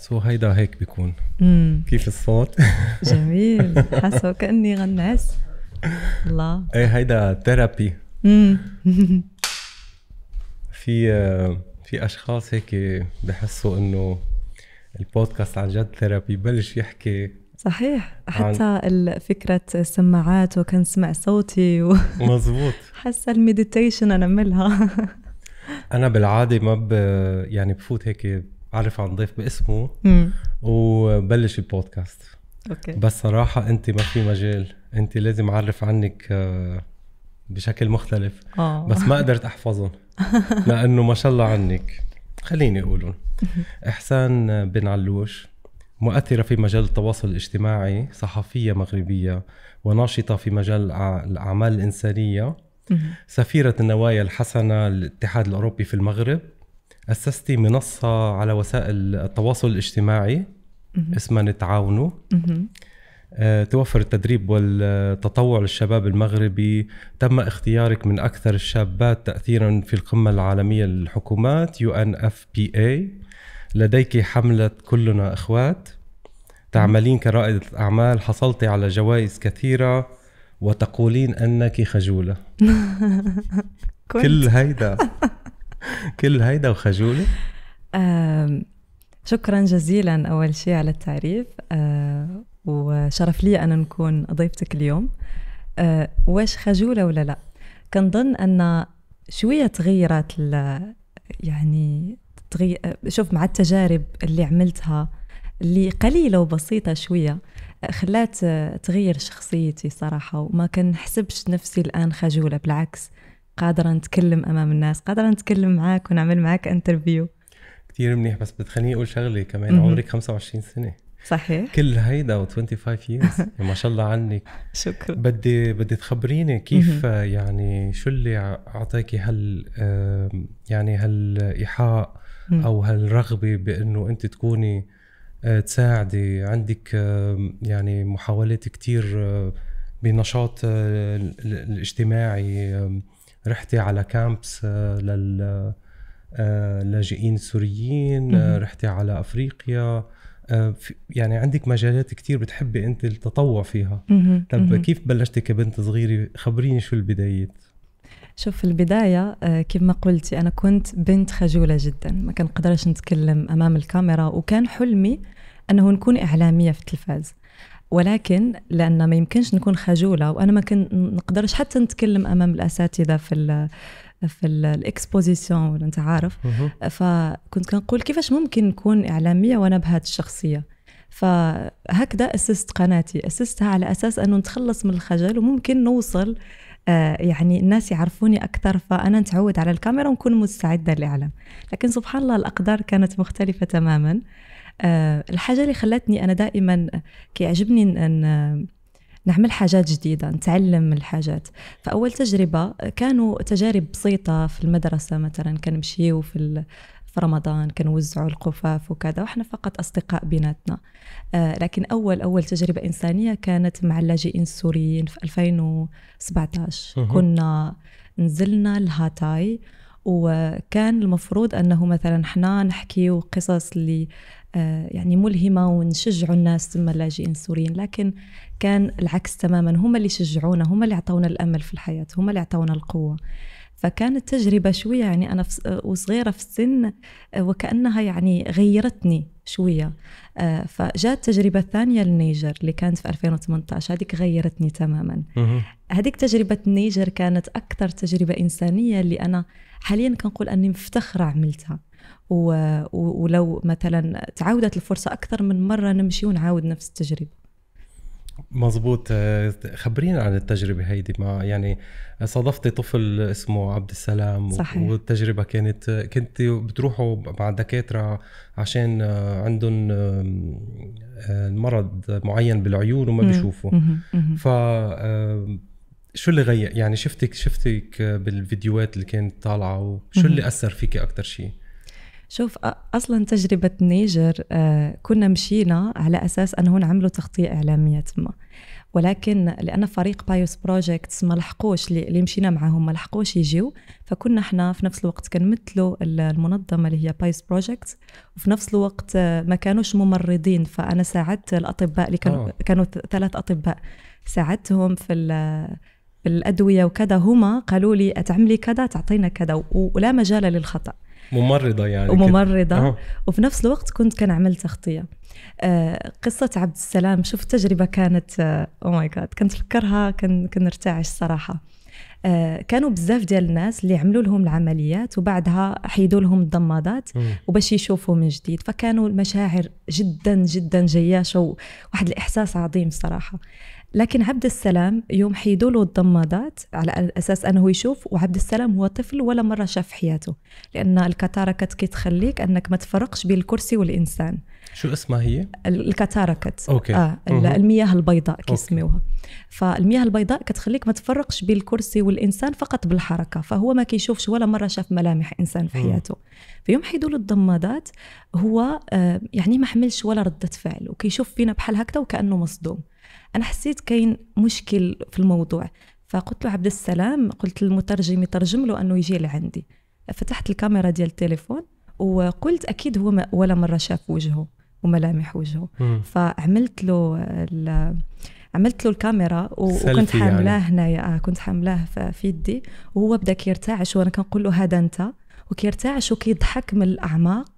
so هيدا هيك بيكون. امم كيف الصوت؟ جميل. حاسه كأني غنعس. الله. إيه هيدا therapy في في أشخاص هيك بحسوا إنه البودكاست عن جد therapy ببلش يحكي صحيح. حتى فكرة السماعات وكنسمع صوتي مزبوط. وحاسة ال meditation أنا أعملها. أنا بالعادة ما ب يعني بفوت هيك بعرف عن ضيف باسمه أمم، وبلش البودكاست. أوكي. بس صراحة أنت ما في مجال. أنت لازم أعرف عنك آه، بشكل مختلف. آه. بس ما قدرت أحفظهم. لأنه ما شاء الله عنك. خليني أقولهم. إحسان بن علوش مؤثرة في مجال التواصل الاجتماعي صحفية مغربية وناشطة في مجال الإنسانية أمم، سفيرة النوايا الحسنة للاتحاد الأوروبي في المغرب أسستي منصة على وسائل التواصل الاجتماعي اسمها نتعاونوا آه، توفر التدريب والتطوع للشباب المغربي. تم اختيارك من أكثر الشابات تأثيرا في القمة العالمية للحكومات UNFPA لديك حملة كلنا إخوات. تعملين كرائدة أعمال. حصلت على جوائز كثيرة وتقولين أنك خجولة. كل هيدا. كل هيدا وخجولة. شكرا جزيلا أول شيء على التعريف. آه، وشرف لي أن نكون ضيفتك اليوم. آه، واش خجولة ولا لا؟ كنظن أن شوية تغيرت يعني. شوف مع التجارب اللي عملتها اللي قليلة وبسيطة شوية خلات تغير شخصيتي صراحة وما كنحسبش نفسي الآن خجولة بالعكس. قادرة نتكلم أمام الناس قادرة نتكلم معاك ونعمل معاك انترفيو كثير منيح بس بتخليني أقول شغلة كمان مهم. عمرك 25 سنة. صحيح. كل هيدا و 25 years ما شاء الله عنك. شكرا. بدي بدي تخبريني كيف يعني شو اللي اعطاكي هال يعني هالإيحاء مم. أو هالرغبة بأنه أنت تكوني آه، تساعدي. عندك يعني محاولات كتير آه، بنشاط آه، ال- ال- الاجتماعي رحتي على كامبس آه، لل آه، اللاجئين السوريين آه،. رحتي على أفريقيا يعني عندك مجالات كتير بتحبي أنت التطوع فيها. طب. كيف بلشتي كبنت صغيرة خبريني شو البدايات شوف في البداية آه، كيف ما قلتي أنا كنت بنت خجولة جدا ما كان قدرش نتكلم أمام الكاميرا وكان حلمي أنه نكون إعلامية في التلفاز ولكن لأن ما يمكنش نكون خجولة وأنا ما كن نقدرش حتى نتكلم أمام الأساتذة في ال في الإكسبوزيسيون ولا أنت عارف. فكنت كنقول كيفاش ممكن نكون إعلامية وأنا بهذه الشخصية. فهكذا أسست قناتي أسستها على أساس أنه نتخلص من الخجل وممكن نوصل آه، يعني الناس يعرفوني أكثر فأنا نتعود على الكاميرا ونكون مستعدة للإعلام. لكن سبحان الله الأقدار كانت مختلفة تماما. آه، الحاجة اللي خلتني أنا دائما كيعجبني أن نعمل حاجات جديدة نتعلم الحاجات. فأول تجربة كانوا تجارب بسيطة في المدرسة مثلا كنمشيو في في رمضان كنوزعوا القفاف وكذا وإحنا فقط أصدقاء بيناتنا. آه، لكن أول أول تجربة إنسانية كانت مع اللاجئين السوريين في 2017 مهم. كنا نزلنا لهاتاي وكان المفروض أنه مثلا إحنا نحكيو قصص اللي يعني ملهمة ونشجعوا الناس ثم اللاجئين السوريين. لكن كان العكس تماما. هم اللي شجعونا هم اللي اعطونا الأمل في الحياة هم اللي اعطونا القوة. فكانت تجربة شوية يعني أنا في وصغيرة في السن آه، وكأنها يعني غيرتني شوية. آه، فجاءت التجربة الثانية للنيجر اللي كانت في 2018 هذيك غيرتني تماما. هذيك تجربة النيجر كانت أكثر تجربة إنسانية اللي أنا حاليا كنقول أني مفتخرة عملتها. ولو مثلا تعاودت الفرصة أكثر من مرة نمشي ونعاود نفس التجربة مزبوط آه، خبرينا عن التجربة هيدي مع يعني صادفتي طفل اسمه عبد السلام صحيح. والتجربة كانت كنت بتروحوا مع دكاترة عشان عندهم مرض معين بالعيون وما. بيشوفوا. ف شو اللي غير يعني شفتك شفتك بالفيديوهات اللي كانت طالعة وشو اللي. أثر فيكي أكتر شيء شوف أصلا تجربة النيجر آه، كنا مشينا على أساس أنه نعملوا تغطية إعلامية تما ولكن لأن فريق Pious Projects ما لحقوش اللي مشينا معاهم ما لحقوش يجيو فكنا إحنا في نفس الوقت كنمثلوا المنظمة اللي هي Pious Projects وفي نفس الوقت ما كانوش ممرضين. فأنا ساعدت الأطباء اللي كانوا أوه. كانوا ثلاث أطباء. ساعدتهم في الأدوية وكذا هما قالوا لي أتعملي كذا تعطينا كذا ولا مجال للخطأ. ممرضة يعني وممرضة. أه. وفي نفس الوقت كنت كنعمل تغطية. آه قصة عبد السلام شوف تجربه كانت أو ماي جاد كنتفكرها كنرتعش الصراحه آه كانوا بزاف ديال الناس اللي عملوا لهم العمليات وبعدها حيدوا لهم الضمادات وباش يشوفوا من جديد. فكانوا المشاعر جدا جدا جياشة وواحد الإحساس عظيم صراحة. لكن عبد السلام يوم حيدوا له الضمادات على أساس أنه يشوف وعبد السلام هو طفل ولا مرة شاف حياته. لأن ال cataract كتخليك أنك ما تفرقش بين الكرسي والإنسان. شو اسمها هي؟ ال cataract. okay. آه المياه البيضاء كيسميوها فالمياه البيضاء كتخليك ما تفرقش بين الكرسي والإنسان فقط بالحركة. فهو ما كيشوفش ولا مرة شاف ملامح إنسان في حياته. فيوم حيدوا له الضمادات هو آه يعني ما حملش ولا ردة فعل وكيشوف فينا بحال هكذا وكأنه مصدوم. أنا حسيت كاين مشكل في الموضوع. فقلت له عبد السلام قلت للمترجم يترجم له أنه يجي لعندي. فتحت الكاميرا ديال التليفون وقلت أكيد هو ولا مرة شاف وجهه وملامح وجهه. م. فعملت له عملت له الكاميرا وكنت حاملاه يعني. هنايا. آه كنت حاملاه في يدي. وهو بدأ كيرتعش وأنا كنقول له هذا أنت. وكيرتعش وكيضحك من الأعماق.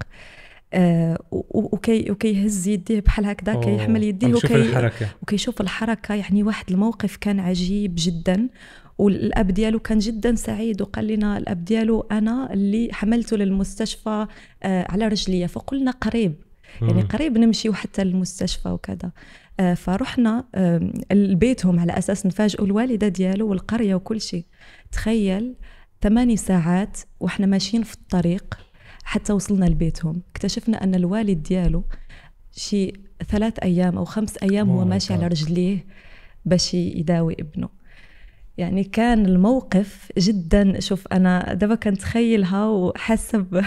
آه وكي وكيهز يديه بحال هكذا كيحمل يديه وكي الحركة. وكيشوف الحركة. يعني واحد الموقف كان عجيب جدا والأب ديالو كان جدا سعيد وقال لنا الأب ديالو أنا اللي حملته للمستشفى آه على رجليه فقلنا قريب يعني قريب نمشي حتى للمستشفى وكذا. آه فرحنا آه لبيتهم على أساس نفاجئوا الوالدة ديالو والقرية وكل شيء. تخيل ثماني ساعات وإحنا ماشيين في الطريق. حتى وصلنا لبيتهم. اكتشفنا أن الوالد ديالو شي ثلاث أيام أو خمس أيام هو ماشي على رجليه باش يداوي ابنه. يعني كان الموقف جدا شوف أنا دابا كنتخيلها وحاسة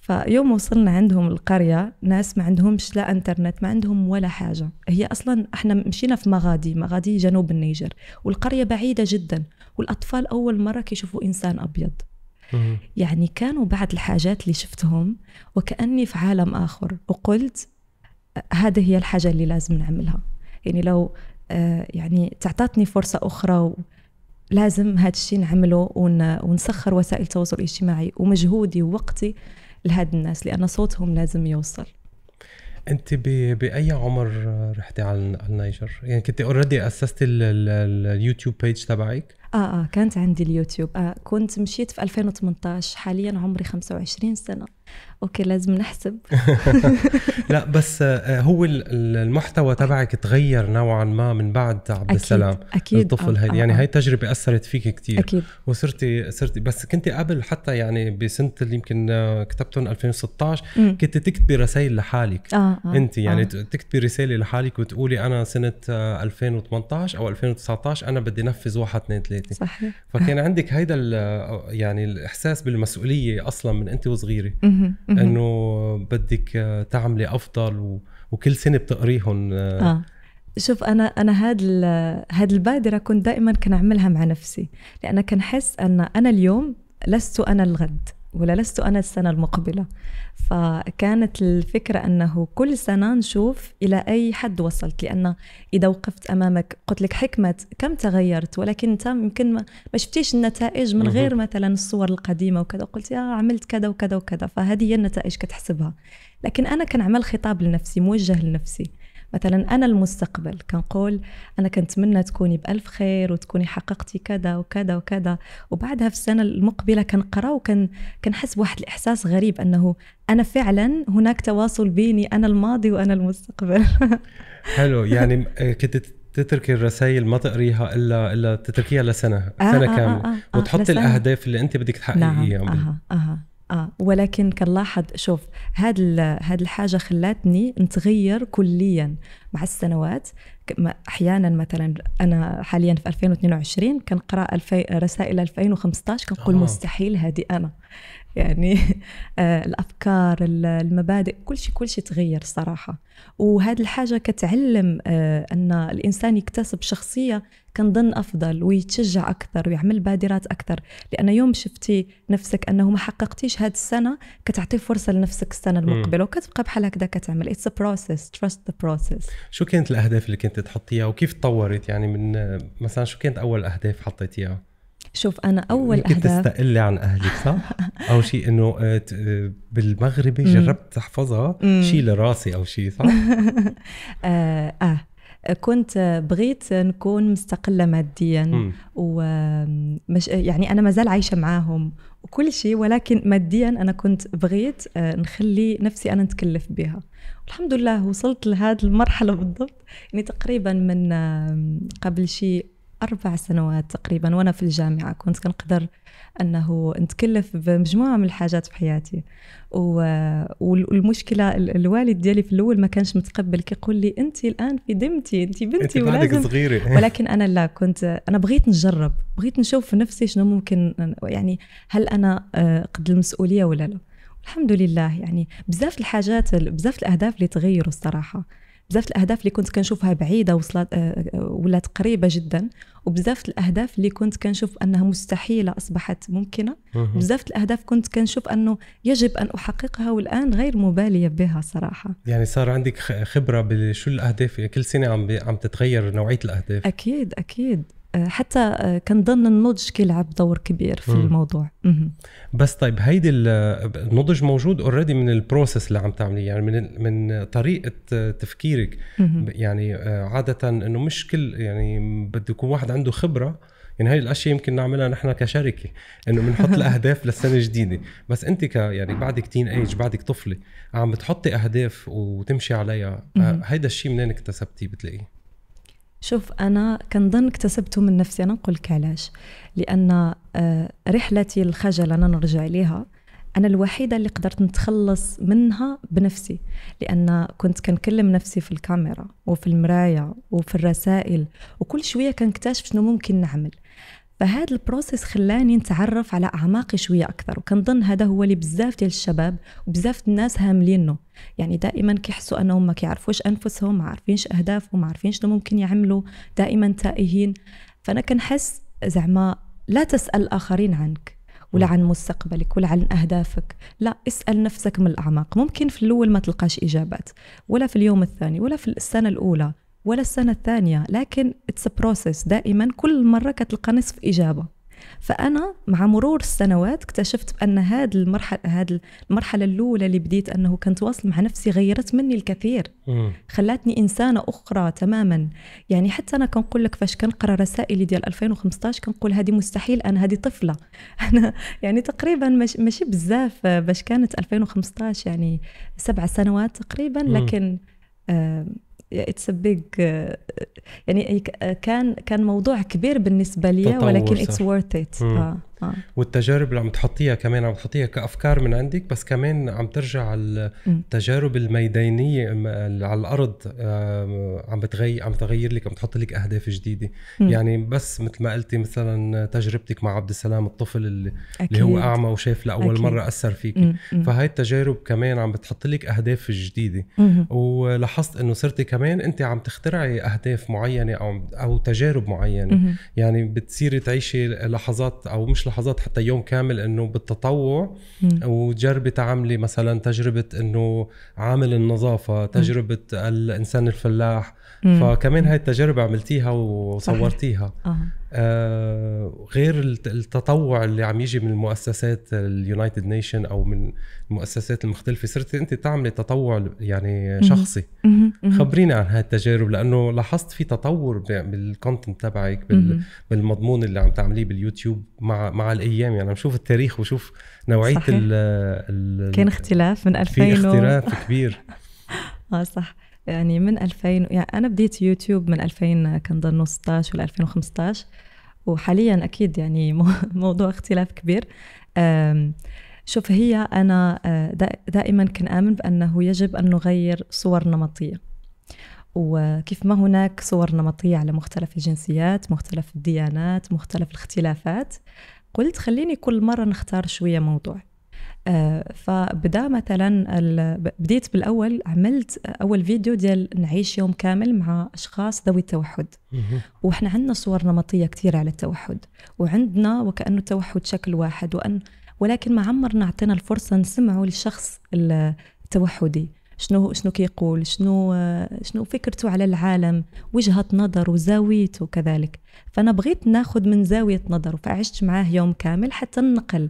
فيوم وصلنا عندهم القرية ناس ما عندهمش لا إنترنت ما عندهم ولا حاجة. هي أصلا إحنا مشينا في مغادي مغادي جنوب النيجر. والقرية بعيدة جدا والأطفال أول مرة كيشوفوا إنسان أبيض. يعني كانوا بعض الحاجات اللي شفتهم وكأني في عالم آخر وقلت هذه هي الحاجة اللي لازم نعملها يعني لو آه، يعني تعطتني فرصة أخرى لازم هذا الشيء نعمله ونسخر وسائل التواصل الاجتماعي ومجهودي ووقتي لهاد الناس لأن صوتهم لازم يوصل أنت بأي عمر رحتي على النيجر؟ يعني كنت already اسستي ال YouTube page تبعك؟ آه آه كانت عندي اليوتيوب. آه كنت مشيت في 2018 حاليا عمري 25 سنة. أوكي لازم نحسب. لا بس آه، هو المحتوى تبعك تغير نوعا ما من بعد عبد السلام أكيد. الطفل آه هيدي يعني آه هاي التجربه أثرت فيك كثير أكيد. وصرتي صرتي بس كنت قبل حتى يعني بسنة اللي يمكن آه، كتبتهم 2016 م. كنت تكتبي رسائل لحالك. آه آه انت يعني آه. تكتبي رسالة لحالك وتقولي أنا سنة 2018 أو 2019 أنا بدي انفذ واحد اثنين ثلاثة. صحيح. فكان عندك هيدا يعني الإحساس بالمسؤولية أصلا من انت وصغيرة. إنه بدك تعملي أفضل وكل سنة بتقريهم آه. شوف أنا أنا هاد هاد البادرة كنت دائما كنعملها مع نفسي لأن كنحس أن أنا اليوم لست أنا الغد. ولا لست أنا السنة المقبلة. فكانت الفكرة أنه كل سنة نشوف إلى أي حد وصلت لأن إذا وقفت أمامك قلت لك حكمة كم تغيرت ولكن أنت يمكن ما شفتيش النتائج من غير مثلا الصور القديمة وكذا. قلت يا عملت كذا وكذا وكذا فهذه هي النتائج كتحسبها. لكن أنا كنعمل خطاب لنفسي موجه لنفسي. مثلا أنا المستقبل كنقول أنا كنتمنى تكوني بألف خير وتكوني حققتي كذا وكذا وكذا. وبعدها في السنة المقبلة كنقرا وكن كنحس بواحد الإحساس غريب أنه أنا فعلا هناك تواصل بيني أنا الماضي وأنا المستقبل. حلو. يعني كنت تتركي الرسائل ما تقريها الا إلا تتركيها لسنه آه سنة آه كاملة. آه آه وتحطي آه الأهداف اللي أنت بدك تحققيها. نعم. أها أها. آه ولكن كنلاحظ شوف هاد هاد الحاجة خلاتني نتغير كليا مع السنوات أحيانا مثلا أنا حاليا في 2022 كنقرأ رسائل 2015 كنقول آه. مستحيل هذه أنا يعني آه، الأفكار المبادئ كل شيء كل شيء تغير صراحة. وهذه الحاجة كتعلم آه، أن الإنسان يكتسب شخصية كنظن أفضل ويتشجع أكثر ويعمل مبادرات أكثر. لأن يوم شفتي نفسك أنه ما حققتيش هذه السنة كتعطي فرصة لنفسك السنة المقبلة وكتبقى بحال هكذا كتعمل. it's a process trust the process شو كانت الأهداف اللي كنت تحطيها؟ وكيف تطورت؟ يعني من مثلا شو كانت أول أهداف حطيتيها؟ شوف أنا أول اهداف تستقلي عن أهلك صح؟ أو شيء إنه آه، آه، بالمغربي جربت تحفظها شيء لراسي أو شيء صح؟ آه, آه. كنت بغيت نكون مستقلة ماديا ومش يعني أنا مازال عايشة معاهم وكل شيء ولكن ماديا أنا كنت بغيت آه، نخلي نفسي أنا نتكلف بها. الحمد لله وصلت لهذه المرحلة بالضبط يعني تقريبا من قبل شيء أربع سنوات تقريبا وأنا في الجامعة كنت كنقدر أنه نتكلف بمجموعة من الحاجات في حياتي. والمشكلة الوالد ديالي في الأول ما كانش متقبل كيقول لي أنت الآن في دمتي أنت بنتي ولازم صغيرة. ولكن أنا لا كنت أنا بغيت نجرب بغيت نشوف في نفسي شنو ممكن يعني هل أنا آه، قد المسؤولية ولا لا. الحمد لله يعني بزاف الحاجات بزاف الأهداف اللي تغيروا الصراحة. بزاف الأهداف اللي كنت كنشوفها بعيدة وصلت آه، آه، ولات قريبه جدا وبزاف الأهداف اللي كنت كنشوف أنها مستحيلة أصبحت ممكنة. بزاف الأهداف كنت كنشوف أنه يجب أن أحققها والآن غير مبالية بها صراحة. يعني صار عندك خبرة بشو الأهداف؟ كل سنة عم عم تتغير نوعية الأهداف. أكيد أكيد. حتى آه، كنظن النضج كيلعب دور كبير في م. الموضوع. بس طيب هيدي النضج موجود already من ال process اللي عم تعمليه يعني من من طريقة تفكيرك. يعني آه، عادة إنه مش كل يعني بده يكون واحد عنده خبرة. يعني هاي الأشياء يمكن نعملها نحن كشركة إنه بنحط الاهداف للسنة الجديدة. بس أنت ك يعني بعدك تين ايج بعدك طفلة عم بتحطي أهداف وتمشي عليها. هيدا الشيء منين اكتسبتيه بتلاقيه؟ شوف أنا كنظن اكتسبته من نفسي أنا نقول لك علاش. لأن آه، رحلتي الخجل أنا نرجع ليها أنا الوحيدة اللي قدرت نتخلص منها بنفسي. لأن كنت كنكلم نفسي في الكاميرا وفي المراية وفي الرسائل وكل شوية كنكتشف شنو ممكن نعمل. فهذا البروسيس خلاني نتعرف على أعماقي شوية أكثر وكنظن هذا هو اللي بزاف ديال الشباب وبزاف الناس هاملينه يعني دائما كيحسوا انهم ما كيعرفوش أنفسهم ما عارفينش أهدافهم ما عارفين شنو ممكن يعملوا دائما تائهين. فأنا كنحس زعما لا تسأل الآخرين عنك ولا عن مستقبلك ولا عن أهدافك. لا اسأل نفسك من الأعماق. ممكن في الأول ما تلقاش إجابات ولا في اليوم الثاني ولا في السنة الأولى. ولا السنة الثانية لكن it's a process دائما كل مرة كتلقى نصف إجابة. فأنا مع مرور السنوات اكتشفت بأن هذه المرحلة هذه المرحلة الأولى اللي بديت أنه كنت واصل مع نفسي غيرت مني الكثير. خلاتني إنسانة أخرى تماما. يعني حتى أنا كنقول لك فاش كنقرا رسائلي ديال 2015 كنقول هذه مستحيل أنا هذه طفلة. أنا يعني تقريبا ماشي بزاف باش كانت 2015 يعني سبع سنوات تقريبا لكن آه it's big يعني كان كان موضوع كبير بالنسبة لي ولكن it's worth it آه. والتجارب اللي عم تحطيها كمان عم تحطيها كأفكار من عندك بس كمان عم ترجع التجارب الميدانية على الأرض عم بتغير عم تغير لك عم تحط لك أهداف جديدة م. يعني بس مثل ما قلتي مثلا تجربتك مع عبد السلام الطفل اللي, أكيد. اللي هو أعمى وشاف لأول أكيد. مرة أثر فيك فهاي التجارب كمان عم بتحط لك أهداف جديدة. ولاحظت إنه صرتي كمان أنت عم تخترعي أهداف معينة أو أو تجارب معينة م. يعني بتصيري تعيشي لحظات أو مش لحظات حتى يوم كامل إنه بالتطوع وتجربي تعملي مثلا تجربة إنه عامل النظافة تجربة الإنسان الفلاح. فكمان هاي التجارب عملتيها وصورتيها. آه. آه غير التطوع اللي عم يجي من المؤسسات ال United Nation أو من المؤسسات المختلفة صرتي أنت تعملي تطوع يعني شخصي. خبريني عن هاي التجارب لأنه لاحظت في تطور بال content تبعك بالمضمون اللي عم تعمليه باليوتيوب مع مع الأيام. يعني عم شوف التاريخ وشوف نوعية ال كان اختلاف من 2000 في اختلاف كبير. آه صح. يعني من 2000 يعني أنا بديت يوتيوب من 2000 كنظن 16 ولا 2015 وحاليا أكيد يعني موضوع اختلاف كبير. شوف هي أنا آه، دائما كنآمن بأنه يجب أن نغير صور نمطية. وكيف ما هناك صور نمطية على مختلف الجنسيات مختلف الديانات مختلف الاختلافات قلت خليني كل مرة نختار شوية موضوع. فبدا مثلا بديت بالأول عملت أول فيديو ديال نعيش يوم كامل مع أشخاص ذوي التوحد. وإحنا عندنا صور نمطية كثير على التوحد. وعندنا وكأنه التوحد شكل واحد وان ولكن ما عمرنا أعطينا الفرصة نسمعه للشخص التوحدي. شنو شنو كيقول شنو شنو فكرته على العالم وجهة نظره وزاويته كذلك. فأنا بغيت ناخذ من زاوية نظره فعشت معاه يوم كامل حتى ننقل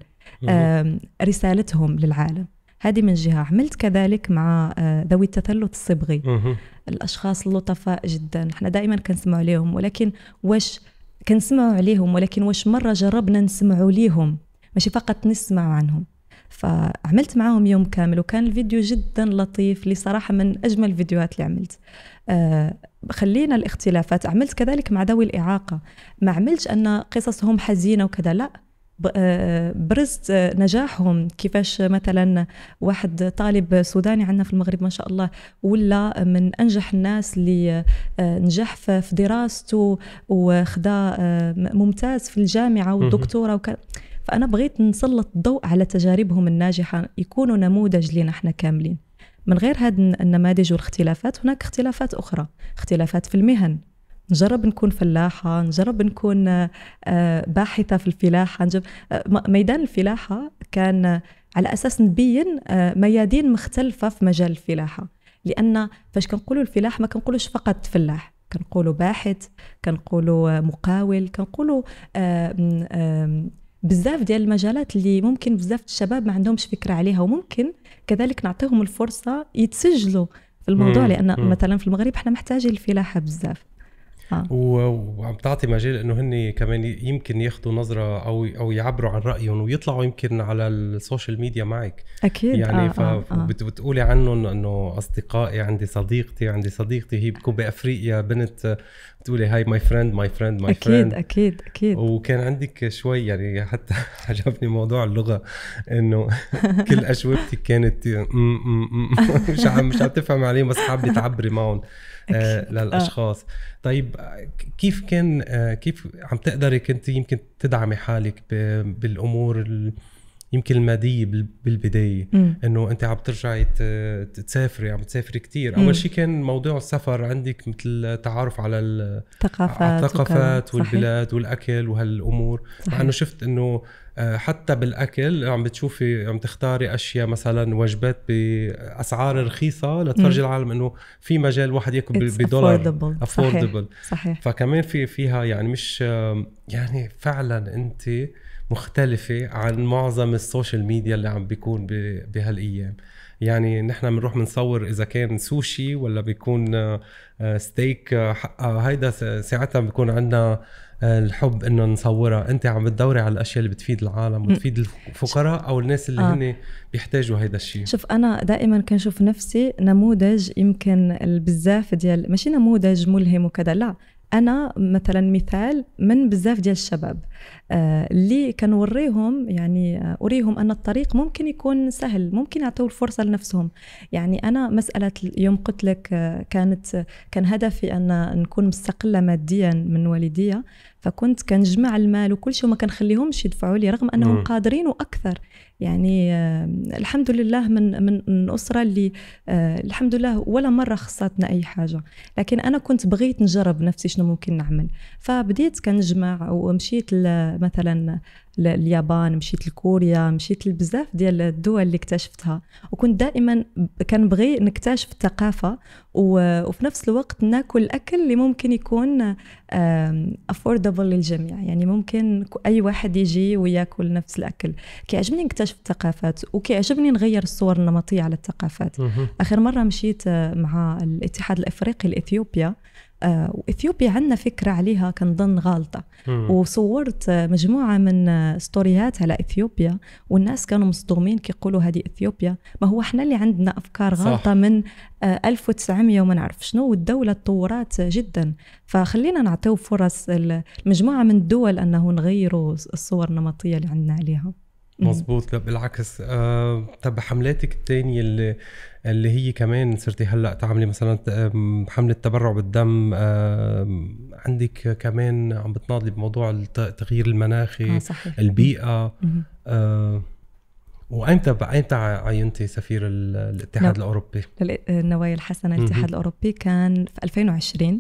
رسالتهم للعالم. هذه من جهة. عملت كذلك مع آه، ذوي التثلث الصبغي. الأشخاص اللطفاء جدا. إحنا دائما كنسمع عليهم ولكن واش كنسمعوا عليهم ولكن واش مرة جربنا نسمعوا ليهم؟ ماشي فقط نسمع عنهم. فعملت معاهم يوم كامل وكان الفيديو جدا لطيف لي صراحة من أجمل الفيديوهات اللي عملت. آه خلينا الاختلافات. عملت كذلك مع ذوي الإعاقة. ما عملتش أن قصصهم حزينة وكذا لا. برزت آه، نجاحهم. كيفاش مثلا واحد طالب سوداني عندنا في المغرب ما شاء الله ولا من أنجح الناس اللي آه، نجح في دراسته وخدا ممتاز في الجامعة والدكتورة وك... فأنا بغيت نسلط الضوء على تجاربهم الناجحة. يكونوا نموذج لنا إحنا كاملين. من غير هذه النماذج والاختلافات هناك اختلافات أخرى. اختلافات في المهن. نجرب نكون فلاحة نجرب نكون آه، باحثة في الفلاحة نجرب آه، ميدان الفلاحة كان على أساس نبين آه، ميادين مختلفة في مجال الفلاحة. لأن فاش كنقولوا الفلاح ما كنقولوش فقط فلاح كنقولوا باحث كنقولوا مقاول كنقولوا بزاف ديال المجالات اللي ممكن بزاف الشباب ما عندهمش فكرة عليها وممكن كذلك نعطيهم الفرصة يتسجلوا في الموضوع. لأن مثلا في المغرب إحنا محتاجين الفلاحة بزاف. آه. وعم تعطي مجال إنه هن كمان يمكن ياخذوا نظرة أو أو يعبروا عن رأيهم ويطلعوا يمكن على ال social media معك أكيد يعني آه فبتقولي آه. آه. عنهم إنه أصدقائي عندي صديقتي عندي صديقتي هي بتكون بأفريقيا بنت بتقولي hi my friend my friend my friend أكيد أكيد أكيد وكان عندك شوي يعني حتى عجبني موضوع اللغة إنه كل اجوبتك كانت مش عم مش عم تفهم عليه بس حابة تعبري معهم للأشخاص. طيب كيف كان آه كيف عم تقدري كنت يمكن تدعمي حالك بالأمور يمكن المادية بالبداية إنه أنت عم ترجعي تسافري عم تسافري كثير أول شيء كان موضوع السفر عندك مثل تعارف على الثقافات الثقافات والبلاد والأكل وهالأمور. مع إنه شفت إنه آه، حتى بالأكل عم بتشوفي عم تختاري أشياء مثلا وجبات بأسعار رخيصة لتفرجي العالم إنه في مجال واحد يأكل بدولار. affordable صحيح. صحيح. فكمان في فيها يعني مش يعني فعلا أنت مختلفة عن معظم ال social media اللي عم بيكون بهالأيام. يعني نحن بنروح بنصور إذا كان سوشي ولا بيكون ستيك آه، آه، آه، هيدا ساعتها بيكون عندنا الحب إنه نصورها. أنت عم بتدوري على الأشياء اللي بتفيد العالم وتفيد الفقراء أو الناس اللي آه. هن بيحتاجوا هيدا الشيء. شوف أنا دائما كنشوف نفسي نموذج يمكن بزاف ديال ماشي نموذج ملهم وكذا لا. أنا مثلا مثال من بزاف ديال الشباب آه، اللي كنوريهم يعني آه، أريهم أن الطريق ممكن يكون سهل ممكن يعطوا الفرصة لنفسهم يعني أنا مسألة يوم قلت لك آه، كانت كان هدفي أن نكون مستقلة ماديا من والديا فكنت كنجمع المال وكل شيء وما كنخليهمش يدفعوا لي رغم أنهم م. قادرين وأكثر يعني الحمد لله من من الأسرة اللي الحمد لله ولا مرة خصتنا أي حاجة. لكن أنا كنت بغيت نجرب نفسي شنو ممكن نعمل. فبديت كنجمع ومشيت مثلا اليابان مشيت لكوريا مشيت لبزاف ديال الدول اللي اكتشفتها. وكنت دائما كنبغي نكتشف الثقافة وفي نفس الوقت ناكل الاكل اللي ممكن يكون افوردبل للجميع. يعني ممكن أي واحد يجي وياكل نفس الأكل. كيعجبني نكتشف الثقافات وكيعجبني نغير الصور النمطية على الثقافات. آخر مرة مشيت مع الاتحاد الإفريقي لإثيوبيا آه، وإثيوبيا عندنا فكرة عليها كنظن غالطة. وصورت مجموعة من ستوريات على إثيوبيا والناس كانوا مصدومين كيقولوا هذه إثيوبيا. ما هو إحنا اللي عندنا أفكار غلطه صح. من 1900 آه، وما نعرف شنو والدولة تطورات جدا. فخلينا نعطيو فرص المجموعه من الدول أنه نغيروا الصور النمطية اللي عندنا عليها. مزبوط لا بالعكس. آه طب حملاتك الثانية اللي اللي هي كمان صرتي هلأ تعملي مثلا حملة تبرع بالدم عندك كمان عم بتناضلي بموضوع التغيير المناخي آه صحيح. البيئة آه وايمتى ايمتى عينتي سفير الاتحاد لا. الأوروبي؟ النوايا الحسنة الاتحاد الأوروبي كان في 2020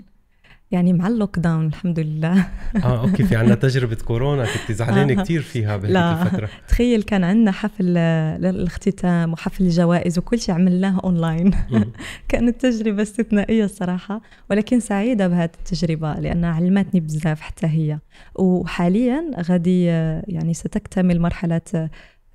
يعني مع ال lockdown الحمد لله. آه okay في عندنا تجربة كورونا كنت زعلانة كثير فيها بهذيك الفترة. تخيل كان عندنا حفل الاختتام وحفل الجوائز وكل شيء عملناه اونلاين كانت تجربة استثنائية الصراحة ولكن سعيدة بهذه التجربة لأنها علمتني بزاف حتى هي. وحاليا غادي يعني ستكتمل مرحلة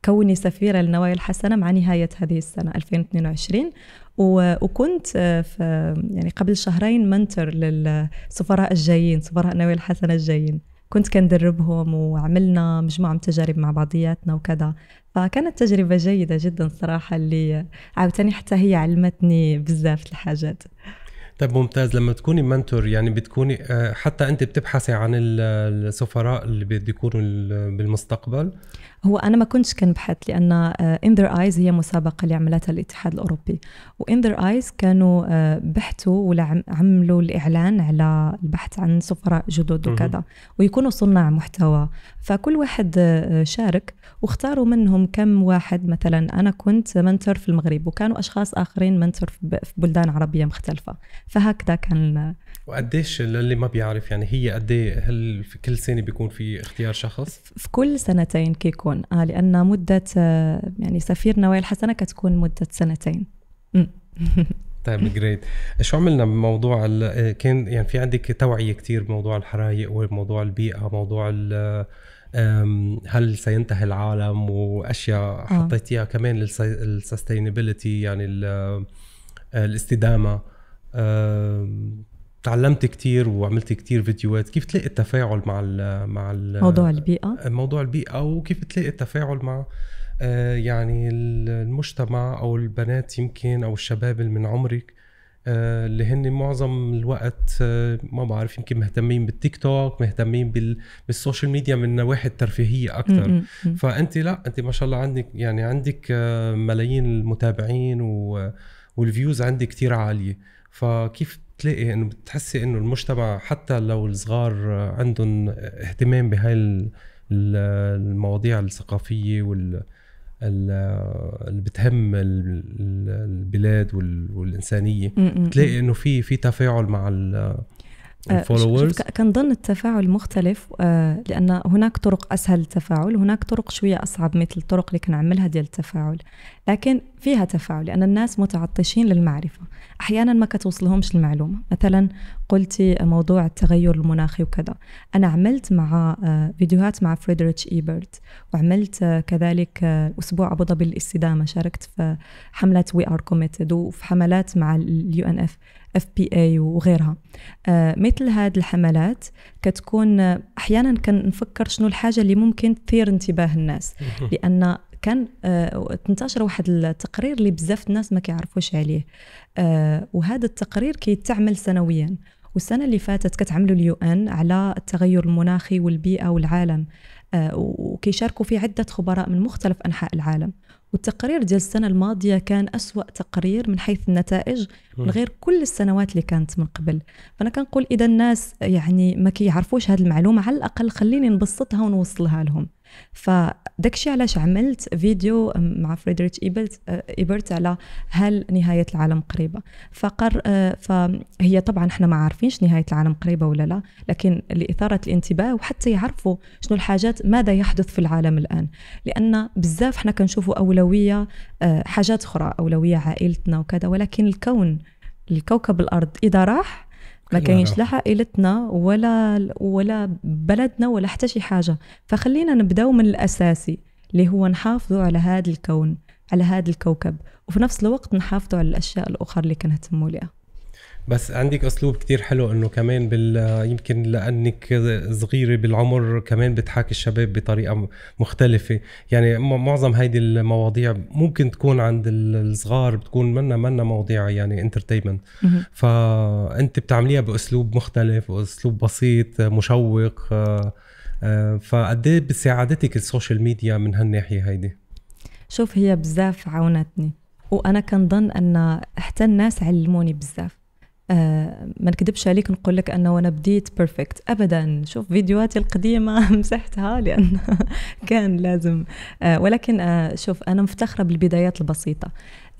كوني سفيرة للنوايا الحسنة مع نهاية هذه السنة 2022 وكنت في يعني قبل شهرين mentor للسفراء الجايين سفراء النوايا الحسنة الجايين. كنت كندربهم وعملنا مجموعة من تجارب مع بعضياتنا وكذا. فكانت تجربة جيدة جدا صراحة اللي عاوتاني حتى هي علمتني بزاف الحاجات. طيب ممتاز. لما تكوني mentor يعني بتكوني آه، حتى أنت بتبحثي عن السفراء اللي بده يكونوا بالمستقبل؟ هو أنا ما كنتش كنبحث لأن and there is هي مسابقة اللي عملتها الاتحاد الأوروبي. and there is كانوا آه، بحثوا ولا عملوا الإعلان على البحث عن سفراء جدد وكذا. ويكونوا صناع محتوى. فكل واحد آه، شارك واختاروا منهم كم واحد مثلا. أنا كنت منتور في المغرب وكانوا أشخاص آخرين منتور في بلدان عربية مختلفة. فهكذا كان وقديش للي ما بيعرف يعني هي قد إيه، هل في كل سنة بيكون في اختيار شخص؟ في كل سنتين كيكون. آه لأن مدة آه، يعني سفير نوايا الحسنه كتكون مدة سنتين. طيب جريت شو عملنا بموضوع آه، كان يعني في عندك توعية كثير بموضوع الحرايق وموضوع البيئة موضوع هل سينتهي العالم وأشياء آه. حطيتيها كمان للسستينابيلتي يعني الاستدامة. تعلمت كتير وعملت كتير فيديوهات. كيف تلاقي التفاعل مع ال مع ال موضوع البيئة؟ موضوع البيئة وكيف تلاقي التفاعل مع آه، يعني المجتمع أو البنات يمكن أو الشباب اللي من عمرك. آه، اللي هن معظم الوقت آه، ما بعرف يمكن مهتمين بالتيك توك مهتمين بال social media من نواحي الترفيهية أكثر فأنت لا أنت ما شاء الله عندك يعني عندك ملايين المتابعين وال views عندك كثير عالية. فكيف بتلاقي إنه بتحسي إنه المجتمع حتى لو الصغار عندهم اهتمام بهاي المواضيع الثقافية وال اللي بتهم البلاد والإنسانية بتلاقي إنه في في تفاعل مع ال followers كنظن التفاعل مختلف آه، لأن هناك طرق أسهل للتفاعل وهناك طرق شوية أصعب مثل الطرق اللي كنعملها ديال التفاعل. لكن فيها تفاعل لأن الناس متعطشين للمعرفة. أحيانا ما كتوصلهمش المعلومة. مثلا قلتي موضوع التغير المناخي وكذا. أنا عملت مع آه، فيديوهات مع فريدريتش إيبرت وعملت آه، كذلك أسبوع أبو ظبي للاستدامة. شاركت في حملة We Are Committed وفي حملات مع ال UNF. FPA وغيرها. آه مثل هذه الحملات كتكون أحيانا كنفكر شنو الحاجة اللي ممكن تثير انتباه الناس. لأن كان آه تنتشر واحد التقرير اللي بزاف الناس ما كيعرفوش عليه. آه وهذا التقرير كيتعمل سنويا. والسنة اللي فاتت كتعملوا ال UN على التغير المناخي والبيئة والعالم. وكيشاركوا فيه عدة خبراء من مختلف أنحاء العالم. والتقرير ديال السنة الماضية كان أسوأ تقرير من حيث النتائج من غير كل السنوات اللي كانت من قبل. فأنا كنقول إذا الناس يعني ما كيعرفوش هذه المعلومة على الأقل خليني نبسطها ونوصلها لهم. فداكشي علاش عملت فيديو مع فريدريك ايبرت إيبرت على هل نهاية العالم قريبة. فقر آه، فهي طبعا إحنا ما عارفينش نهاية العالم قريبة ولا لا لكن لإثارة الانتباه وحتى يعرفوا شنو الحاجات ماذا يحدث في العالم الآن. لأن بزاف إحنا كنشوفوا أولوية آه، حاجات أخرى أولوية عائلتنا وكذا ولكن الكون الكوكب الأرض إذا راح ما كاينش لا عائلتنا ولا ولا بلدنا ولا حتى شي حاجة. فخلينا نبداو من الأساسي اللي هو نحافظوا على هذا الكون على هذا الكوكب وفي نفس الوقت نحافظوا على الأشياء الأخرى اللي كنهتموا لها بس عندك أسلوب كتير حلو إنه كمان بال يمكن لأنك صغيرة بالعمر كمان بتحاكي الشباب بطريقة مختلفة. يعني معظم هيدي المواضيع ممكن تكون عند الصغار بتكون منا منا مواضيع يعني entertainment فأنت بتعمليها بأسلوب مختلف واسلوب بسيط مشوق آه، آه، فقد إيه بساعدتك ال social media من هالناحية هيدي؟ شوف هي بزاف عاونتني. وأنا كنظن أن حتى الناس علموني بزاف. آه ما نكذبش عليك نقول لك أنه أنا بديت بيرفكت ابدا. شوف فيديوهاتي القديمة مسحتها لأن كان لازم. آه ولكن آه شوف أنا مفتخرة بالبدايات البسيطة.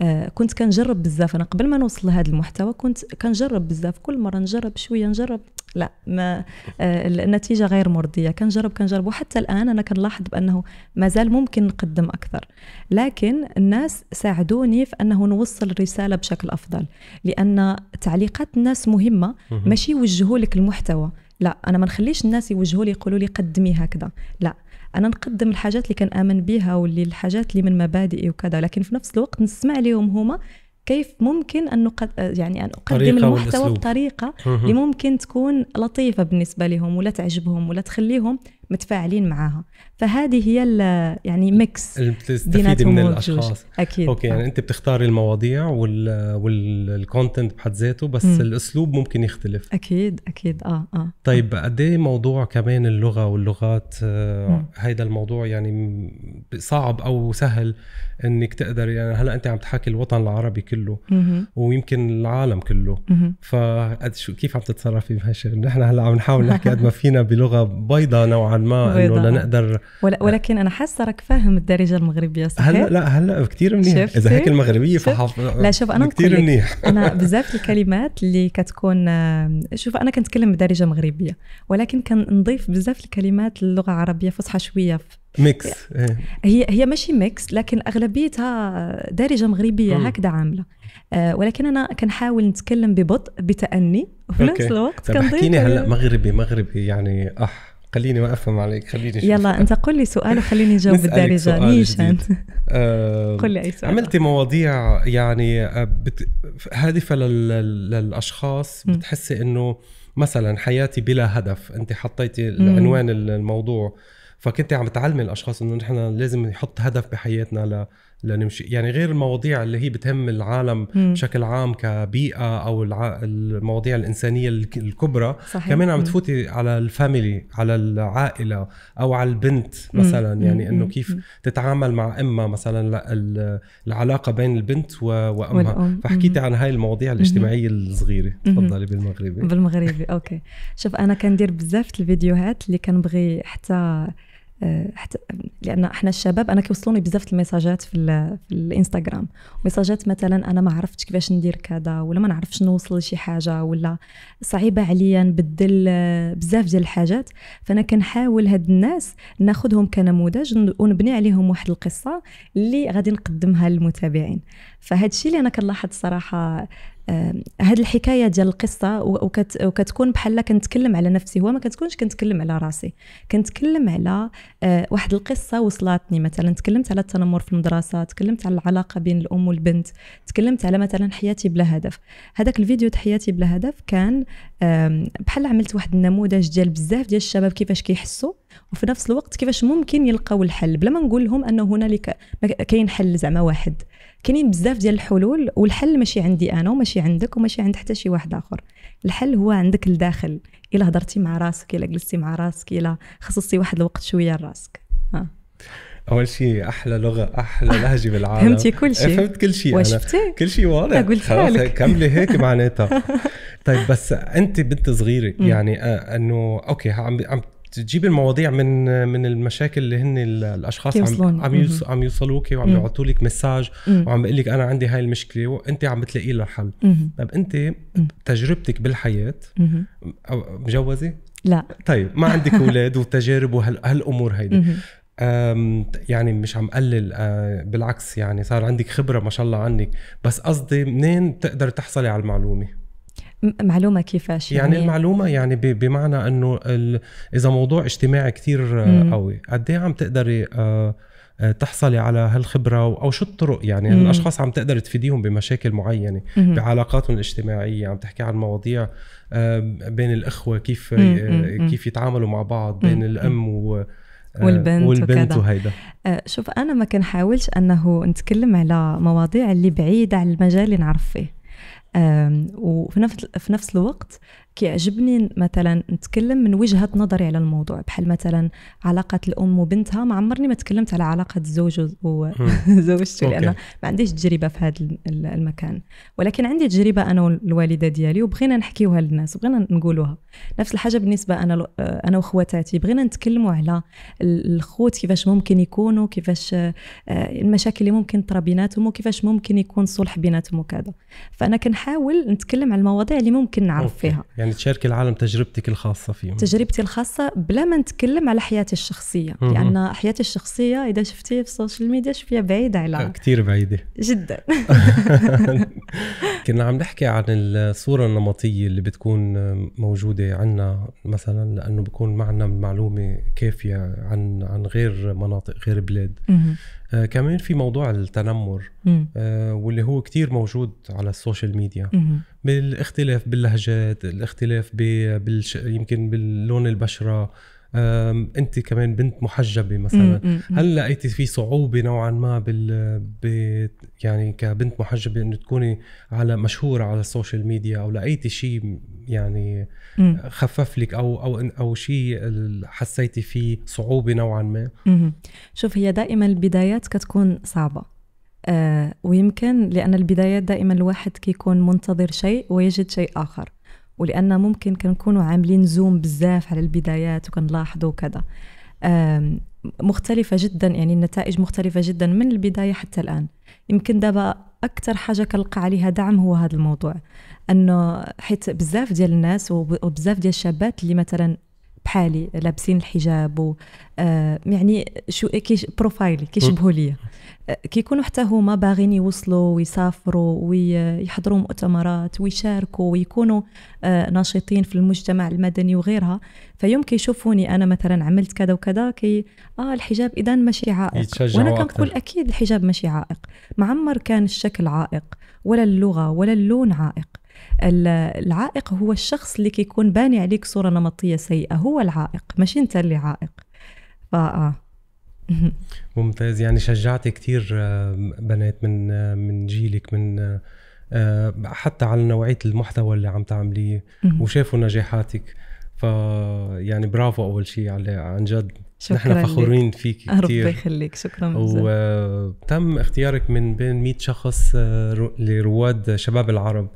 آه كنت كنجرب بزاف. أنا قبل ما نوصل لهذا المحتوى كنت كنجرب بزاف. كل مرة نجرب شوية نجرب. لا ما آه النتيجة غير مرضية. كنجرب كنجرب وحتى الآن أنا كنلاحظ بأنه مازال ممكن نقدم أكثر. لكن الناس ساعدوني في أنه نوصل الرساله بشكل أفضل لأن تعليقات الناس مهمة. ماشي يوجهوا لك المحتوى. لا أنا ما نخليش الناس يوجهوا لي يقولوا لي قدمي هكذا. لا أنا نقدم الحاجات اللي كنامن بها واللي الحاجات اللي من مبادئي وكذا. لكن في نفس الوقت نسمع لهم هما كيف ممكن أن نقد يعني أن أقدم المحتوى والأسلوب. بطريقة اللي ممكن تكون لطيفة بالنسبة لهم ولا تعجبهم ولا تخليهم متفاعلين معاها. فهذه هي يعني mix اللي بتستفيدي من الأشخاص. أكيد. okay يعني أنت بتختاري المواضيع وال content بحد ذاته بس م. الأسلوب ممكن يختلف. أكيد أكيد. آه آه. طيب قد إيه موضوع كمان اللغة واللغات آه هيدا الموضوع يعني صعب أو سهل إنك تقدر يعني هلأ أنت عم تحكي الوطن العربي كله م- ويمكن العالم كله. م- فشو كيف عم تتصرفي بهالشغل نحن هلأ عم نحاول نحكي قد ما فينا بلغة بيضاء نوعا ما إنه لنقدر ولكن أنا حاسة راك فاهم الدارجة المغربية صحيح؟ هلا لا هلا كثير منيح. إذا هيك المغربية فحف لا شوف أنا كثير منيح. أنا بزاف الكلمات اللي كتكون شوف أنا كنتكلم بدارجة مغربية ولكن كنضيف بزاف الكلمات اللغة العربية فصحى شوية. mix إيه. هي هي ماشي mix لكن أغلبيتها دارجة مغربية هكذا عاملة. آه ولكن أنا كنحاول نتكلم ببطء بتأني وفي نفس الوقت كنضيف احكيني هلا مغربي مغربي يعني أح. خليني ما أفهم عليك خليني شوف. يلا أنت قل لي سؤال وخليني أجاوب بالدارجه نيشان آه قل لي أي سؤال. عملتي مواضيع يعني آه، بت... هادفة لل... للأشخاص. بتحسي إنه مثلا حياتي بلا هدف أنت حطيتي العنوان الموضوع فكنت عم تعلمي الأشخاص إنه نحن لازم نحط هدف بحياتنا. لنمشي يعني غير المواضيع اللي هي بتهم العالم مم. بشكل عام كبيئة أو الع... المواضيع الإنسانية الكبرى صحيح. كمان عم تفوتي على ال family على العائلة أو على البنت مثلا مم. يعني إنه. كيف مم. تتعامل مع أمها مثلا ال- العلاقة بين البنت و... وأمها والأم. فحكيتي. عن هاي المواضيع الاجتماعية الصغيرة مم. تفضلي بالمغربي بالمغربي okay شوف أنا كندير بزاف الفيديوهات اللي كنبغي حتى حتى لأن إحنا الشباب أنا كيوصلوني بزاف الميساجات في, في الإنستغرام. ميساجات مثلا أنا ما عرفتش كيفاش ندير كذا ولا ما نعرفش نوصل لشي حاجة ولا صعيبة عليا نبدل آه، بزاف ديال الحاجات. فأنا كنحاول هاد الناس ناخذهم كنموذج ون- ونبني عليهم واحد القصة اللي غادي نقدمها للمتابعين. فهاد الشيء اللي أنا كنلاحظ صراحة هاد الحكاية ديال القصة وكت وكتكون بحال كنتكلم على نفسي. هو ما كتكونش كنتكلم على راسي كنتكلم على آه، واحد القصة وصلاتني. مثلا تكلمت على التنمر في المدرسة تكلمت على العلاقة بين الأم والبنت تكلمت على مثلا حياتي بلا هدف. هذاك الفيديو د حياتي بلا هدف كان بحال عملت واحد النموذج ديال بزاف ديال الشباب كيفاش كيحسوا وفي نفس الوقت كيفاش ممكن يلقاو الحل. بلا ما نقول لهم انه هنالك كاين حل زعما واحد. كاينين بزاف ديال الحلول والحل ماشي عندي أنا وماشي عندك وماشي عند حتى شي واحد آخر. الحل هو عندك الداخل. إلا هضرتي مع راسك إلا جلستي مع راسك إلا خصصتي واحد الوقت شوية لراسك. ها. أول شيء أحلى لغة أحلى لهجة بالعالم. فهمتي كل شيء فهمت كل شيء أنا. كل شيء واضح. قلت خلاص لك. كملي هيك معناتها. طيب بس انت بنت صغيرة. يعني آه، إنه أوكي عم عم تجيب المواضيع من من المشاكل اللي هن ال- الأشخاص عم. عم عم يوصلوك وعم. يعطوا لك مساج. وعم بيقول لك أنا عندي هاي المشكلة وأنت عم بتلاقي لها حل. طيب أنت تجربتك بالحياة مجوزة؟ لا. طيب ما عندك أولاد وتجارب وهالامور هيدي. يعني مش عم قلل أه، بالعكس يعني صار عندك خبرة ما شاء الله عنك. بس قصدي منين بتقدر تحصلي على المعلومة؟ معلومة كيفاش يعني, المعلومة يعني بمعنى إنه ال- إذا موضوع اجتماعي كتير مم. قوي قد إيه عم تقدري أه، أه، تحصلي على هالخبرة أو أو شو الطرق يعني مم. الأشخاص عم تقدر تفيديهم بمشاكل معينة مهم. بعلاقاتهم الاجتماعية عم تحكي عن مواضيع أه، بين الإخوة كيف مم، مم، مم. كيف يتعاملوا مع بعض بين مم، الأم و والبنت والبنت وكذا. وهيدا آه، شوف أنا ما كنحاولش أنه نتكلم على مواضيع اللي بعيدة عن المجال اللي نعرف فيه وفي نفس في نفس الوقت كيعجبني مثلا نتكلم من وجهة نظري على الموضوع. بحال مثلا علاقة الأم وبنتها ما عمرني ما تكلمت على علاقة الزوج وزوجته لأن ما عنديش تجربة في هذا المكان. ولكن عندي تجربة أنا والوالدة ديالي وبغينا نحكيوها للناس بغينا نقولوها. نفس الحاجة بالنسبة أنا أنا وخواتاتي. بغينا نتكلموا على الخوت كيفاش ممكن يكونوا كيفاش آه، المشاكل اللي ممكن ترى بيناتهم وكيفاش ممكن يكون صلح بيناتهم وكذا. فأنا كنحاول نتكلم على المواضيع اللي ممكن نعرف. فيها. يعني تشاركي العالم تجربتك الخاصة فيهم. تجربتي الخاصة بلا ما نتكلم على حياتي الشخصية. مم. لأن حياتي الشخصية إذا شفتي في ال social media شوية بعيدة على كثير بعيدة. جدا. كنا عم نحكي عن الصورة النمطية اللي بتكون موجودة عندنا مثلا لأنه بكون معنا معلومة كافية عن عن غير مناطق غير بلاد. آه كمان في موضوع التنمر آه واللي هو كتير موجود على ال social media. بالاختلاف باللهجات الاختلاف بالش... يمكن باللون البشرة انت كمان بنت محجبة مثلا. هل لقيتي في صعوبة نوعا ما بال ب... يعني كبنت محجبة إنه تكوني على مشهورة على ال social media أو لقيتي شيء يعني خفف لك أو أو أو شيء حسيتي فيه صعوبة نوعا ما؟ شوف هي دائما البدايات كتكون صعبة. آه ويمكن لأن البدايات دائما الواحد كيكون منتظر شيء ويجد شيء آخر. ولأن ممكن كنكونوا عاملين zoom بزاف على البدايات وكنلاحظوا كذا مختلفة جدا يعني النتائج مختلفة جدا من البداية حتى الآن. يمكن دابا أكثر حاجة كنلقى عليها دعم هو هذا الموضوع. أنه حيت بزاف ديال الناس وبزاف ديال الشابات اللي مثلا بحالي لابسين الحجاب و آه يعني شو كيش profile ي كيشبهوا ليا. كيكونوا حتى هما باغين يوصلوا ويسافروا ويحضروا مؤتمرات ويشاركوا ويكونوا آه، ناشطين في المجتمع المدني وغيرها فيوم كيشوفوني أنا مثلا عملت كذا وكذا كي آه الحجاب اذا ماشي عائق. وأنا كنقول أكيد الحجاب ماشي عائق. ما عمر كان الشكل عائق ولا اللغة ولا اللون عائق. العائق هو الشخص اللي كيكون باني عليك صورة نمطية سيئة. هو العائق ماشي انت اللي عائق. فاه ممتاز. يعني شجعتي كثير آه، بنات من آه، من جيلك من آه، حتى على نوعية المحتوى اللي عم تعمليه وشافوا نجاحاتك. ف يعني برافو أول شيء على عن جد. نحن فخورين فيك كثير ربي يخليك. شكرا بزاف وتم اختيارك من بين 100 شخص لرواد شباب العرب.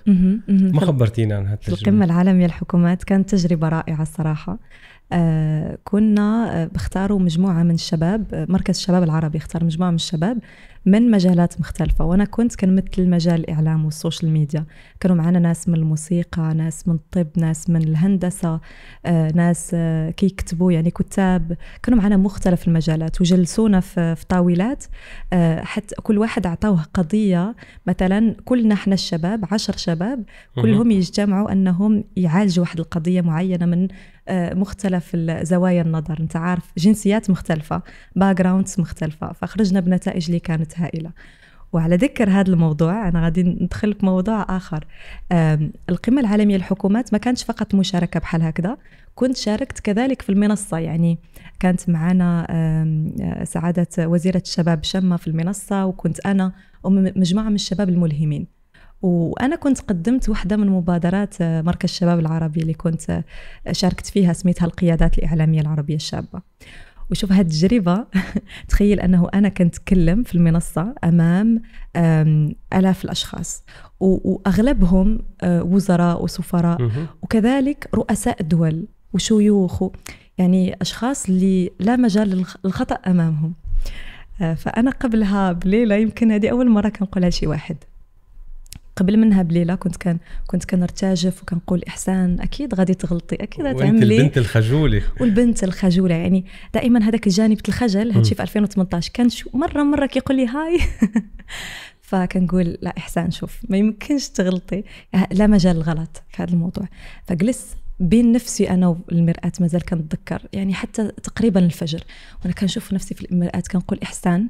ما خبرتينا عن هالتجربة؟ القمة العالمية للحكومات كانت تجربة رائعة الصراحة. آه كنا بختاروا مجموعة من الشباب مركز الشباب العربي اختار مجموعة من الشباب من مجالات مختلفة. وأنا كنت كنمثل مجال الإعلام والسوشيال ميديا. كانوا معنا ناس من الموسيقى ناس من الطب ناس من الهندسة آه، ناس آه، كيكتبوا يعني كتاب. كانوا معنا مختلف المجالات وجلسونا في, طاولات. آه، حتى كل واحد أعطوه قضية. مثلا كلنا إحنا الشباب عشر شباب كلهم يجتمعوا أنهم يعالجوا واحد القضية معينة من مختلف زوايا النظر. أنت عارف جنسيات مختلفة باك مختلفة فخرجنا بنتائج اللي كانت هائلة. وعلى ذكر هذا الموضوع أنا غادي ندخل في موضوع آخر. القمة العالمية للحكومات ما كانتش فقط مشاركة بحال هكذا كنت شاركت كذلك في المنصة. يعني كانت معنا سعادة وزيرة الشباب شمة في المنصة وكنت أنا ومجموعه من الشباب الملهمين. وأنا كنت قدمت واحدة من مبادرات مركز الشباب العربي اللي كنت شاركت فيها سميتها القيادات الإعلامية العربية الشابة. وشوف هذه التجربة تخيل أنه أنا كنت أتكلم في المنصة أمام آلاف الأشخاص وأغلبهم آه، وزراء وسفراء وكذلك رؤساء دول وشيوخ يعني أشخاص اللي لا مجال للخطأ أمامهم. آه، فأنا قبلها بليلة يمكن هذه أول مرة كنقولها شي واحد. قبل منها بليلة كنت كان كنت كنرتجف وكنقول إحسان أكيد غادي تغلطي أكيد غتعملي البنت الخجولة. والبنت الخجولة يعني دائما هذاك الجانب الخجل هادشي في 2018 كان شو مره مرة كيقول لي هاي. فكنقول لا إحسان شوف ما يمكنش تغلطي لا مجال للغلط في هذا الموضوع. فجلس بين نفسي أنا والمرآة مازال كنتذكر يعني حتى تقريبا الفجر وأنا كنشوف نفسي في المرآة كنقول إحسان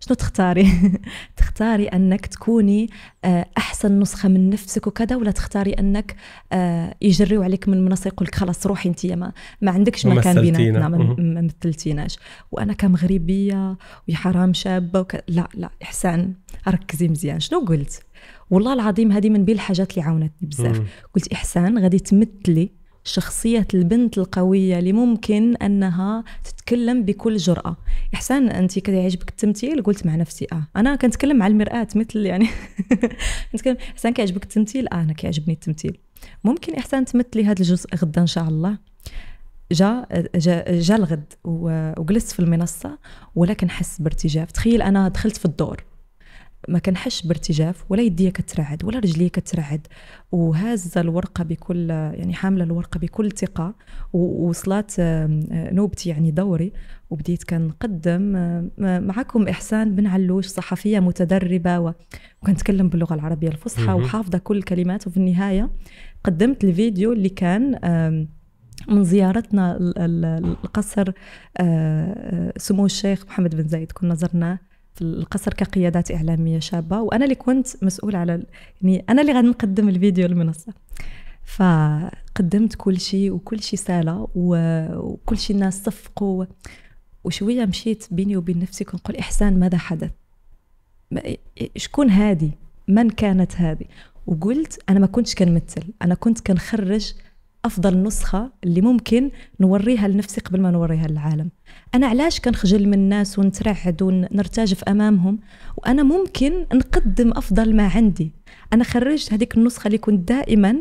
شنو تختاري؟ تختاري أنك تكوني آه، أحسن نسخة من نفسك وكذا ولا تختاري أنك آه، يجريوا عليك من المنصة يقول لك خلاص روحي أنت ما, ما عندكش مكان بيناتنا ما مثلتيناش. وأنا كمغربيه ويا حرام شابة وك... لا لا إحسان ركزي مزيان. شنو قلت؟ والله العظيم هذه من بين الحاجات اللي عاونتني بزاف. قلت إحسان غادي تمثلي شخصية البنت القوية اللي ممكن أنها تتكلم بكل جرأة. إحسان أنت كذا يعجبك التمثيل؟ قلت مع نفسي آه. أنا كنتكلم مع المرآة مثل يعني. نتكلم. إحسان كيعجبك التمثيل؟ آه أنا كيعجبني التمثيل. ممكن إحسان تمثلي هذا الجزء غدا إن شاء الله؟ جا جا, جا الغد وجلست في المنصة ولكن حس بارتجاف. تخيل أنا دخلت في الدور. ما كنحش بارتجاف ولا يدي كترعد ولا رجلي كترعد. وهازة الورقة بكل يعني حاملة الورقة بكل ثقة ووصلت نوبتي يعني دوري. وبديت كنقدم معكم إحسان بن علوش صحفية متدربة وكنتكلم باللغة العربية الفصحى وحافظة كل الكلمات وفي النهاية قدمت الفيديو اللي كان من زيارتنا القصر سمو الشيخ محمد بن زايد كنا زرناه. في القصر كقيادات إعلامية شابة وأنا اللي كنت مسؤول على يعني أنا اللي غادي نقدم الفيديو للمنصة فقدمت كل شيء وكل شيء سالة وكل شيء الناس صفقوا وشوية مشيت بيني وبين نفسي كنقول إحسان ماذا حدث؟ شكون هذه من كانت هذه وقلت أنا ما كنتش كنمثل أنا كنت كنخرج أفضل نسخة اللي ممكن نوريها لنفسي قبل ما نوريها للعالم. أنا علاش كنخجل من الناس ونترعد ونرتجف أمامهم؟ وأنا ممكن نقدم أفضل ما عندي. أنا خرجت هذيك النسخة اللي كنت دائما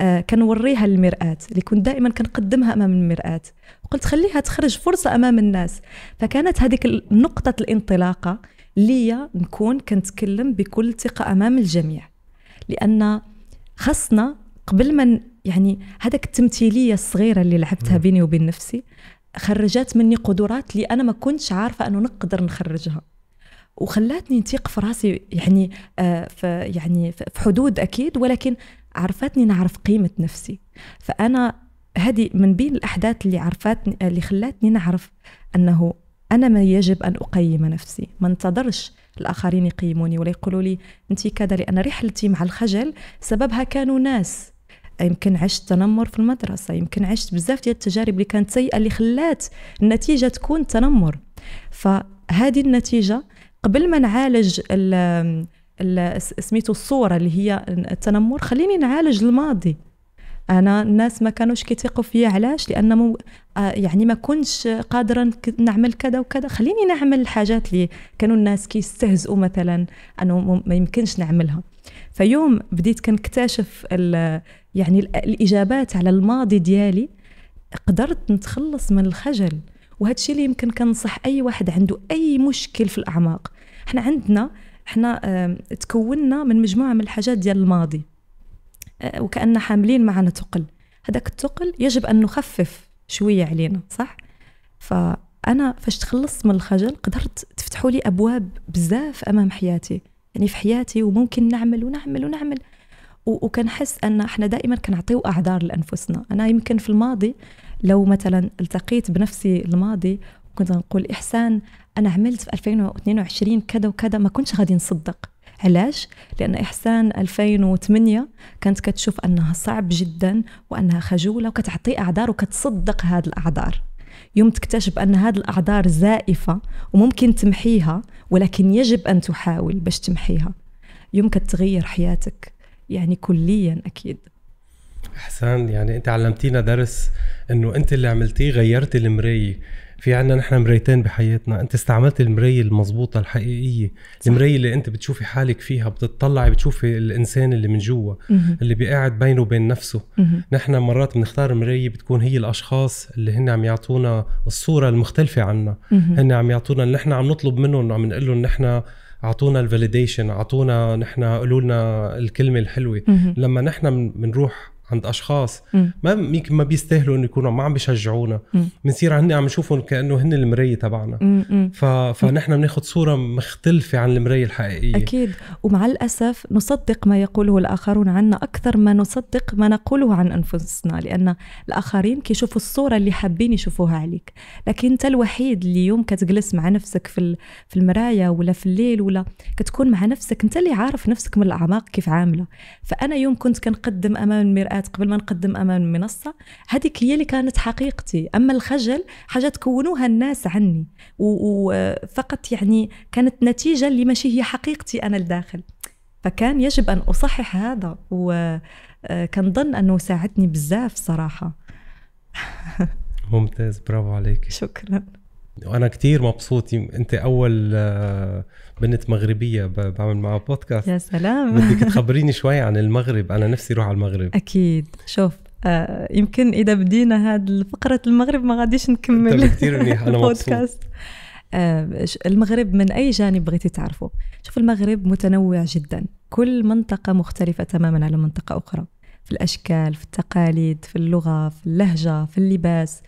آه كنوريها للمرآة اللي كنت دائما كنقدمها أمام المرآة. وقلت خليها تخرج فرصة أمام الناس. فكانت هذيك نقطة الانطلاقة ليا نكون كنتكلم بكل ثقة أمام الجميع. لأن خصنا قبل ما يعني هذاك التمثيلية الصغيرة اللي لعبتها بيني وبين نفسي خرجت مني قدرات اللي أنا ما كنتش عارفة أنه نقدر نخرجها. وخلاتني نثيق في راسي يعني آه في يعني في حدود أكيد ولكن عرفتني نعرف قيمة نفسي. فأنا هذه من بين الأحداث اللي عرفتني اللي خلاتني نعرف أنه أنا ما يجب أن أقيم نفسي. ما انتظرش الآخرين يقيموني ولا يقولوا لي انت كذا لأن رحلتي مع الخجل سببها كانوا ناس. يمكن عشت تنمر في المدرسة يمكن عشت بزاف ديال التجارب اللي كانت سيئة اللي خلات النتيجة تكون تنمر. فهذه النتيجة قبل ما نعالج سميتو الصورة اللي هي التنمر خليني نعالج الماضي. أنا الناس ما كانوش كيثيقوا فيا علاش؟ لأن مو آه، يعني ما كنتش قادرة نعمل كذا وكذا. خليني نعمل الحاجات اللي كانوا الناس كيستهزئوا مثلا انه ما يمكنش نعملها. فيوم بديت كنكتشف يعني الإجابات على الماضي ديالي قدرت نتخلص من الخجل. وهذا الشيء اللي يمكن كنصح أي واحد عنده أي مشكل في الأعماق. إحنا عندنا إحنا تكوننا من مجموعة من الحاجات ديال الماضي. آه، وكأن حاملين معنا ثقل هذاك الثقل يجب أن نخفف شوية علينا صح؟ فأنا فاش تخلصت من الخجل قدرت تفتحوا لي أبواب بزاف أمام حياتي. يعني في حياتي وممكن نعمل ونعمل ونعمل. وكنحس أن إحنا دائما كنعطيو أعذار لأنفسنا. أنا يمكن في الماضي لو مثلا التقيت بنفسي الماضي كنت نقول إحسان أنا عملت في 2022 كذا وكذا ما كنتش غادي نصدق. علاش؟ لأن إحسان 2008 كانت كتشوف أنها صعب جدا وأنها خجولة وكتعطي أعذار وكتصدق هذه الأعذار. يوم تكتشف أن هذه الأعذار زائفة وممكن تمحيها ولكن يجب أن تحاول باش تمحيها. يوم كتغير حياتك يعني كليا أكيد. احسان يعني أنت علمتينا درس إنه أنت اللي عملتيه غيرتي المراية. في عنا نحن مرايتين بحياتنا. أنت استعملت المراية المضبوطه الحقيقية صح. المراية اللي أنت بتشوفي حالك فيها بتطلعي بتشوفي الإنسان اللي من جوا اللي بيقعد بينه وبين نفسه. نحن مرات بنختار مراية بتكون هي الأشخاص اللي هن عم يعطونا الصورة المختلفة عنا. هن عم يعطونا اللي نحن عم نطلب منهم عم نقول لهم نحن اعطونا الفاليديشن اعطونا نحن قولوا لنا الكلمة الحلوة. لما نحن بنروح عند أشخاص. مم. ما ما بيستاهلوا إنه يكونوا ما عم بيشجعونا. بنصير هن عم نشوفهم كأنه هن المراية تبعنا. ف... فنحن بناخذ صورة مختلفة عن المراية الحقيقية. أكيد. ومع الأسف نصدق ما يقوله الآخرون عنا أكثر ما نصدق ما نقوله عن أنفسنا لأن الآخرين كيشوفوا الصورة اللي حابين يشوفوها عليك. لكن أنت الوحيد اللي يوم كتجلس مع نفسك في في المراية ولا في الليل ولا كتكون مع نفسك أنت اللي عارف نفسك من الأعماق كيف عاملة. فأنا يوم كنت كنقدم أمام المرآة قبل ما نقدم أمام المنصة هذيك هي اللي كانت حقيقتي. أما الخجل حاجة تكونوها الناس عني. وفقط يعني كانت نتيجة اللي ماشي هي حقيقتي أنا الداخل فكان يجب أن أصحح هذا. وكنظن أنه ساعدني بزاف صراحة. ممتاز برافو عليك. شكرا. وأنا كتير مبسوط. أنت أول آه، بنت مغربية بعمل معها بودكاست يا سلام. بدك تخبريني شوي عن المغرب. أنا نفسي أروح على المغرب. أكيد. شوف آه، يمكن إذا بدينا هاد فقرة المغرب ما غاديش نكمل كتير منيح أنا مبسوط. آه، المغرب من أي جانب بغيتي تعرفه؟ شوف المغرب متنوع جدا. كل منطقة مختلفة تماما على منطقة أخرى. في الأشكال في التقاليد في اللغة في اللهجة في اللباس.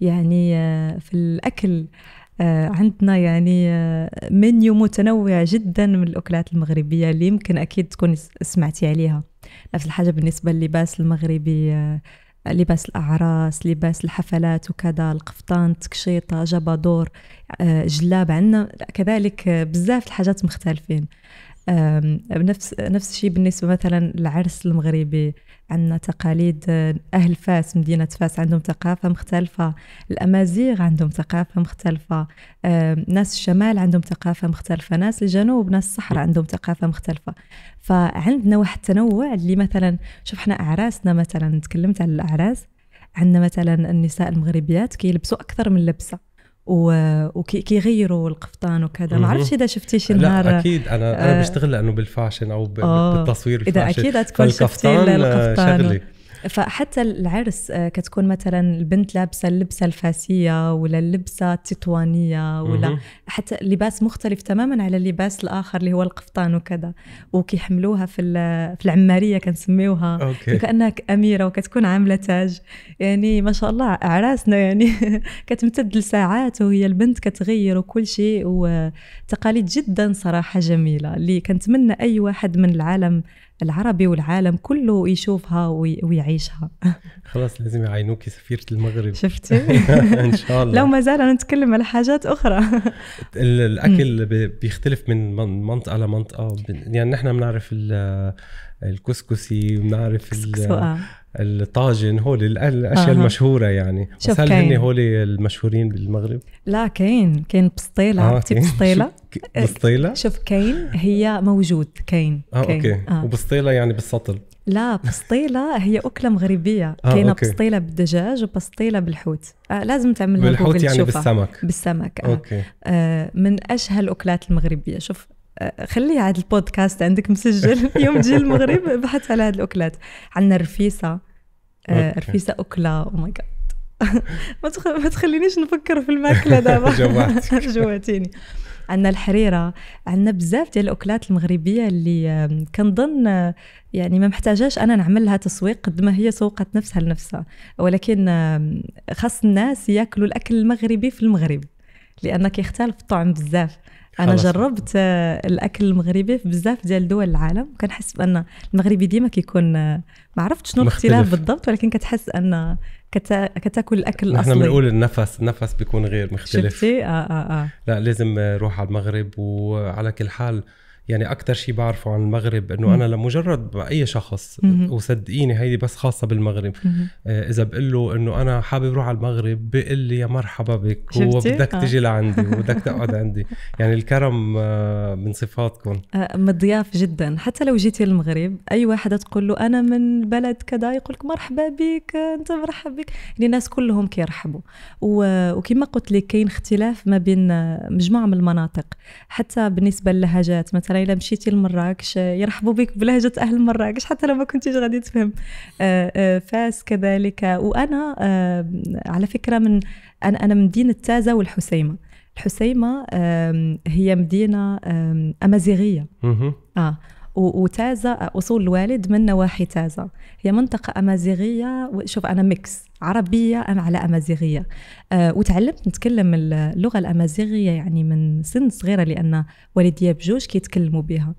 يعني آه، في الأكل آه، عندنا يعني آه، منيو متنوع جدا من الأكلات المغربية اللي يمكن أكيد تكون سمعتي عليها. نفس الحاجة بالنسبة للباس المغربي آه، لباس الأعراس لباس الحفلات وكذا القفطان تكشيطة جبادور آه، جلاب عندنا كذلك آه، بزاف الحاجات مختلفين. نفس نفس الشيء بالنسبة مثلا العرس المغربي. عندنا تقاليد آه، أهل فاس مدينة فاس عندهم ثقافة مختلفة. الأمازيغ عندهم ثقافة مختلفة. آم، ناس الشمال عندهم ثقافة مختلفة. ناس الجنوب ناس الصحراء عندهم ثقافة مختلفة. فعندنا واحد التنوع اللي مثلا شوف إحنا أعراسنا مثلا تكلمت عن الأعراس. عندنا مثلا النساء المغربيات كيلبسوا أكثر من لبسة. وكيغيروا القفطان وكذا. ما. عرفتش إذا شفتي شي لا نهار أكيد. أنا أنا آه، بشتغل لأنه بال fashion أو آه، بالتصوير ال fashion. أكيد هتكون شفتي فالكفتان آه، القفطان. شغلي. فحتى العرس آه، كتكون مثلا البنت لابسة اللبسة الفاسية ولا اللبسة التطوانية ولا. حتى لباس مختلف تماما على اللباس الآخر اللي هو القفطان وكذا. وكيحملوها في في العمارية كنسميوها. كانك أميرة وكتكون عاملة تاج. يعني ما شاء الله أعراسنا يعني كتمتد لساعات وهي البنت كتغير وكل شيء. وتقاليد جدا صراحة جميلة. اللي كنتمنى أي واحد من العالم العربي والعالم كله يشوفها وي- ويعيشها. خلاص لازم يعينوكي سفيرة المغرب. شفتي؟ إن شاء الله. لو ما زال نتكلم على حاجات أخرى. ال- الأكل بي- بيختلف من من- منطقة لمنطقه يعني نحن بنعرف ال- الكسكسي بنعرف الطاجن هول ال- الأشياء أها. المشهورة يعني بس شوف هل كاين. هن هول المشهورين بالمغرب؟ لا كاين كاين بسطيلة عرفتي كاين. بسطيلة بسطيلة؟ شوف كاين هي موجود كاين آه كاين. أوكي آه. وبسطيلة يعني بالسطل لا بسطيلة هي أكلة مغربية آه، كاينة. بسطيلة بالدجاج وبسطيلة بالحوت آه لازم تعملها بالحوت جوجل يعني تشوفها. بالسمك بالسمك آه. okay آه من اشهى الأكلات المغربية شوف آه، خلي هذا البودكاست عندك مسجل يوم تجي المغرب ابحث على هذه الأكلات عندنا الرفيسه آه. رفيسة أكلة. oh my God ما تخ- ما تخلينيش نفكر في الماكلة دابا. جوعتك. جوعتيني. عندنا الحريرة. عندنا بزاف ديال الأكلات المغربية اللي كنظن آه، يعني ما محتاجاش أنا نعمل لها تسويق قد ما هي سوقت نفسها لنفسها. ولكن خاص الناس ياكلوا الأكل المغربي في المغرب. لأن كيختلف الطعم بزاف. أنا. جربت آه، الأكل المغربي في بزاف ديال دول العالم. كنحس بأن المغربي ديما كيكون آه، ما عرفت شنو الاختلاف. بالضبط ولكن كتحس أن كتا كتاكل الأكل الأصلي. بنقول النفس النفس بيكون غير مختلف. شفتي؟ آه آه آه. لا لازم أروح على المغرب وعلى كل حال يعني أكثر شيء بعرفه عن المغرب إنه. أنا لمجرد اي شخص. وصدقيني هيدي بس خاصة بالمغرب. آه، إذا بقول له إنه أنا حابب أروح على المغرب بيقول لي يا مرحبا بك؟ وبدك آه. تجي لعندي وبدك تقعد عندي يعني الكرم آه، من صفاتكم مضياف جدا حتى لو جيتي للمغرب أي واحد تقول له أنا من بلد كذا يقول لك مرحبا بك أنت مرحب بك يعني الناس كلهم كيرحبوا وكما قلت لك كاين اختلاف ما بين مجموعة من المناطق حتى بالنسبة للهجات مثلا اذا مشيتي لمراكش يرحبوا بك بلهجة أهل مراكش حتى لو ما كنتيش غادي تفهم. آه، آه، فاس كذلك. وأنا آه، على فكرة من أنا أنا من مدينة تازة والحسيمة. الحسيمة هي مدينة أمازيغية. آه وتازا أصول الوالد من نواحي تازا هي منطقة أمازيغية شوف أنا ميكس عربية أم على أمازيغية؟ أه وتعلمت نتكلم اللغة الأمازيغية يعني من سن صغيرة لأن والدي بجوج كيتكلموا بها.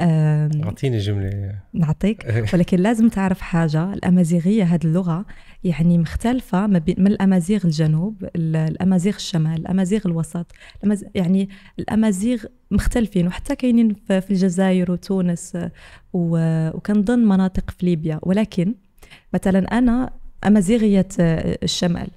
أه أعطيني جملة. نعطيك. ولكن لازم تعرف حاجة الأمازيغية هذه اللغة يعني مختلفة من الأمازيغ الجنوب الأمازيغ الشمال الأمازيغ الوسط يعني الأمازيغ مختلفين. وحتى كاينين في الجزائر وتونس وكنظن مناطق في ليبيا. ولكن مثلا أنا أمازيغية الشمال.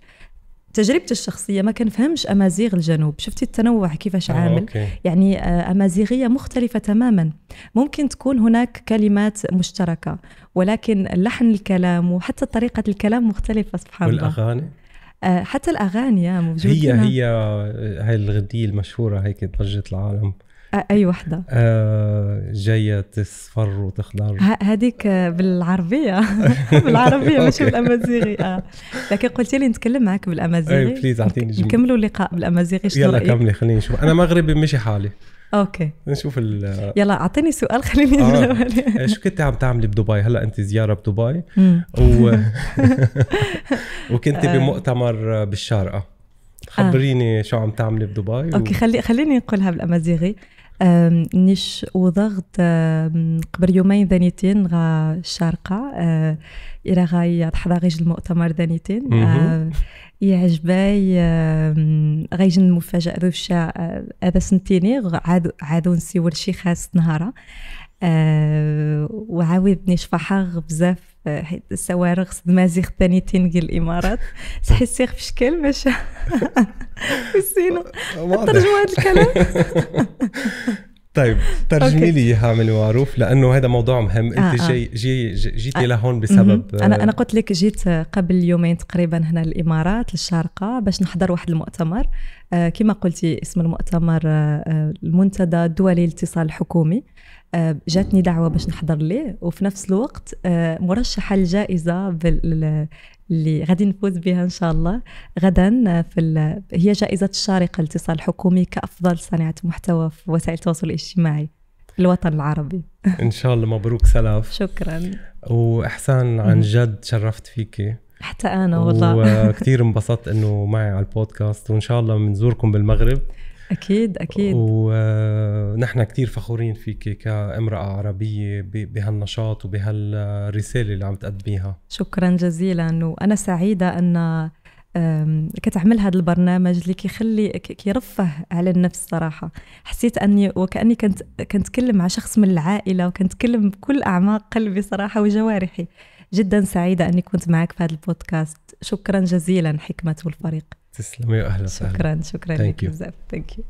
تجربتي الشخصية ما كنفهمش أمازيغ الجنوب. شفتي التنوع كيفاش آه عامل؟ okay. يعني آه، أمازيغية مختلفة تماما. ممكن تكون هناك كلمات مشتركة ولكن لحن الكلام وحتى طريقة الكلام مختلفة سبحان الله. والأغاني؟ آه حتى الأغاني موجودة هي هي هاي الغنية المشهورة هيك ضجت العالم. أي وحدة؟ آه جاية تصفر وتخضر. هذيك بالعربية. بالعربية مش بالأمازيغي. آه. لكن قلت لي نتكلم معك بالأمازيغي. please أعطيني جمله نكملوا اللقاء بالأمازيغي. يلا كملي خليني نشوف. أنا مغربي مشي حالي. okay. نشوف ال يلا أعطيني سؤال خليني آه. شو كنت عم تعملي بدبي؟ هلأ أنت زيارة بدبي. و... وكنت آه. بمؤتمر بالشارقة. خبريني آه. شو عم تعملي بدبي أوكي خلي خليني نقولها بالأمازيغي. نش وضغط قبل يومين ذانيتين غا الشارقة إلى غاي حضاغيج المؤتمر ذانيتين. يعجباي غيجن المفاجأة ذو الشا هذا سنتيني عادو عادو نسيور شي خاص نهارا وعاودني شفحاغ بزاف حيت السوارغ مازيغ ثاني تنقل الإمارات. تحسي في شكل باش نسينا ترجموا هذا الكلام. طيب ترجمي لي إياها اعملي معروف لأنه هذا موضوع مهم. انت آه. جاي جي جيتي آه. لهون بسبب أنا أنا قلت لك جيت قبل يومين تقريبا هنا الامارات للشارقة باش نحضر واحد المؤتمر. آه كما قلتي اسم المؤتمر آه المنتدى الدولي للاتصال الحكومي. آه، جاتني دعوة باش نحضر ليه وفي نفس الوقت آه، مرشحة للجائزه اللي غادي نفوز بها إن شاء الله. غدا في هي جائزة الشارقة الاتصال الحكومي كأفضل صانعة محتوى في وسائل التواصل الاجتماعي في الوطن العربي. إن شاء الله مبروك سلاف شكرا. وإحسان عن جد شرفت فيكي حتى أنا والله. وكثير انبسطت إنه معي على البودكاست وإن شاء الله بنزوركم بالمغرب. أكيد أكيد. ونحن كثير فخورين فيك كامرأة عربية بهالنشاط وبهالرسالة اللي عم تقدميها. شكرا جزيلا وأنا سعيدة أن كتعمل هذا البرنامج اللي كيخلي كيرفه على النفس صراحة. حسيت أني وكأني كنت كنتكلم مع شخص من العائلة وكنتكلم بكل أعماق قلبي صراحة وجوارحي. جدا سعيدة أني كنت معك في هذا البودكاست. شكرا جزيلا حكمة والفريق تسلمي واهلا وسهلا. شكرا شكرا لك بزاف ثانك يو